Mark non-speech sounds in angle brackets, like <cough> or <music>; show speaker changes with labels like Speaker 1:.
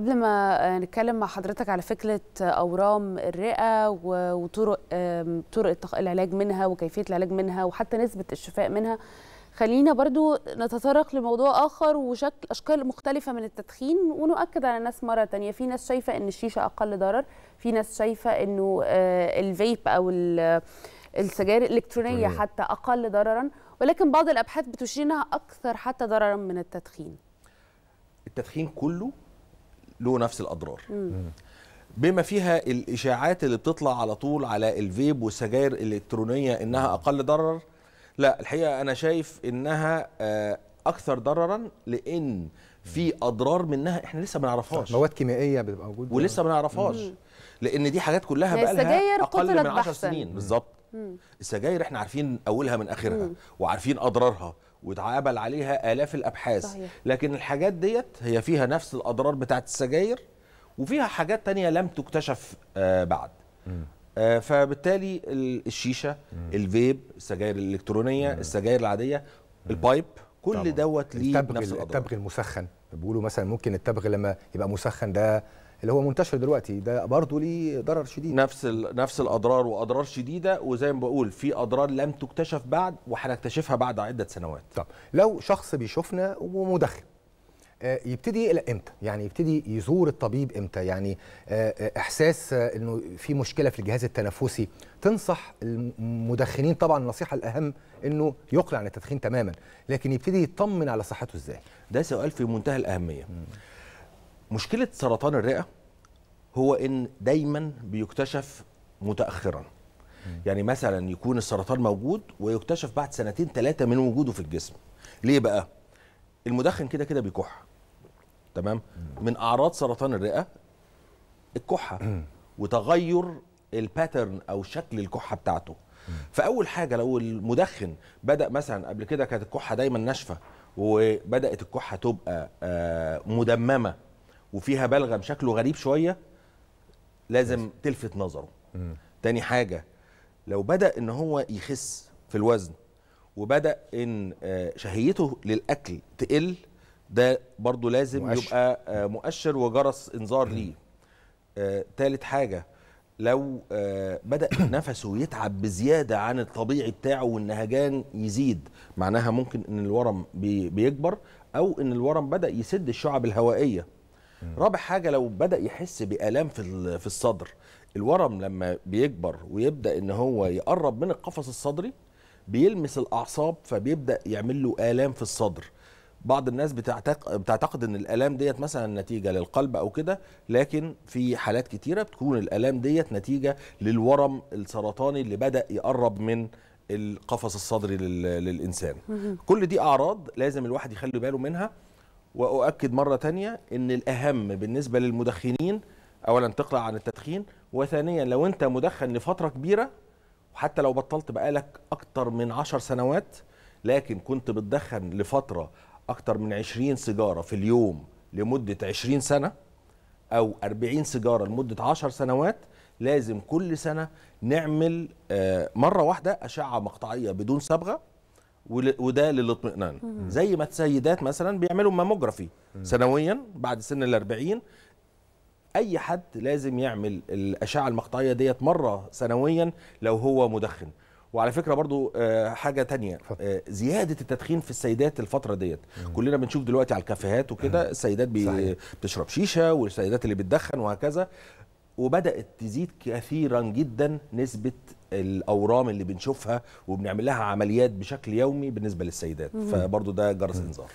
Speaker 1: قبل ما نتكلم مع حضرتك على فكرة أورام الرئة وطرق طرق العلاج منها وكيفية العلاج منها وحتى نسبة الشفاء منها. خلينا برضو نتطرق لموضوع آخر وشكل أشكال مختلفة من التدخين ونؤكد على الناس مرة تانية. في ناس شايفة أن الشيشة أقل ضرر في ناس شايفة أنه الفيب أو السجائر الإلكترونية حتى أقل ضررا ولكن بعض الأبحاث بتشير أنها أكثر حتى ضررا من التدخين.
Speaker 2: التدخين كله له نفس الأضرار. بما فيها الإشاعات اللي بتطلع على طول على الفيب والسجاير الإلكترونية إنها أقل ضرر لا الحقيقة أنا شايف إنها أكثر ضررا لإن في أضرار منها إحنا لسه ما نعرفهاش.
Speaker 3: مواد كيميائية بتبقى موجودة.
Speaker 2: ولسه ما نعرفهاش. لإن دي حاجات كلها بقى لها أقل من 10 سنين. بالظبط. السجاير إحنا عارفين أولها من آخرها. وعارفين أضرارها. واتعامل عليها آلاف الأبحاث صحيح. لكن الحاجات ديت هي فيها نفس الأضرار بتاعت السجاير وفيها حاجات تانية لم تكتشف آه بعد آه فبالتالي الشيشة مم. الفيب السجاير الإلكترونية مم. السجاير العادية مم. ال pipe كل طبعا. دوت ليه نفس الأضرار
Speaker 3: التبغ المسخن بيقولوا مثلا ممكن التبغ لما يبقى مسخن ده اللي هو منتشر دلوقتي ده برضه ليه ضرر شديد.
Speaker 2: نفس نفس الأضرار وأضرار شديدة وزي ما بقول في أضرار لم تكتشف بعد وهنكتشفها بعد عدة سنوات.
Speaker 3: طب لو شخص بيشوفنا ومدخن يبتدي يقلق إمتى؟ يعني يبتدي يزور الطبيب إمتى؟ يعني إحساس إنه في مشكلة في الجهاز التنفسي؟ تنصح المدخنين طبعا النصيحة الأهم إنه يقلع عن التدخين تماما لكن يبتدي يطمن على صحته إزاي؟
Speaker 2: ده سؤال في منتهى الأهمية. م. مشكلة سرطان الرئة هو إن دايما بيكتشف متاخرا. يعني مثلا يكون السرطان موجود ويكتشف بعد سنتين ثلاثة من وجوده في الجسم. ليه بقى؟ المدخن كده كده بيكح. تمام؟ من أعراض سرطان الرئة الكحة وتغير الباترن أو شكل الكحة بتاعته. فأول حاجة لو المدخن بدأ مثلا قبل كده كانت الكحة دايما ناشفة وبدأت الكحة تبقى مدممة وفيها بلغم شكله غريب شوية لازم تلفت نظره. مم. تاني حاجة لو بدأ إن هو يخس في الوزن وبدأ إن شهيته للأكل تقل ده برضو لازم مؤشر. يبقى مؤشر وجرس إنذار ليه. تالت حاجة لو بدأ <coughs> نفسه يتعب بزيادة عن الطبيعي بتاعه والنهجان يزيد معناها ممكن إن الورم بيكبر أو إن الورم بدأ يسد الشعب الهوائية. رابع حاجة لو بدأ يحس بآلام في في الصدر الورم لما بيكبر ويبدأ إن هو يقرب من القفص الصدري بيلمس الأعصاب فبيبدأ يعمل له آلام في الصدر. بعض الناس بتعتقد, بتعتقد إن الآلام ديت مثلا نتيجة للقلب أو كده لكن في حالات كتيرة بتكون الآلام ديت نتيجة للورم السرطاني اللي بدأ يقرب من القفص الصدري للإنسان. كل دي أعراض لازم الواحد يخلي باله منها. وأؤكد مرة تانية إن الأهم بالنسبة للمدخنين اولا تقلع عن التدخين وثانيا لو أنت مدخن لفترة كبيرة وحتى لو بطلت بقالك أكتر من عشر سنوات لكن كنت بتدخن لفترة أكتر من 20 سيجارة في اليوم لمدة 20 سنة أو 40 سيجارة لمدة 10 سنوات لازم كل سنة نعمل مرة واحدة أشعة مقطعية بدون صبغة وده للاطمئنان. زي ما السيدات مثلا بيعملوا ماموجرافي. سنويا بعد سن ال 40 أي حد لازم يعمل الأشعة المقطعية ديت مرة سنويا لو هو مدخن. وعلى فكرة برضو حاجة تانية زيادة التدخين في السيدات الفترة ديت. كلنا بنشوف دلوقتي على الكافيهات وكده السيدات بتشرب شيشة والسيدات اللي بتدخن وهكذا. وبدأت تزيد كثيرا جدا نسبة الأورام اللي بنشوفها وبنعمل لها عمليات بشكل يومي بالنسبة للسيدات. فبرضو ده جرس إنذار.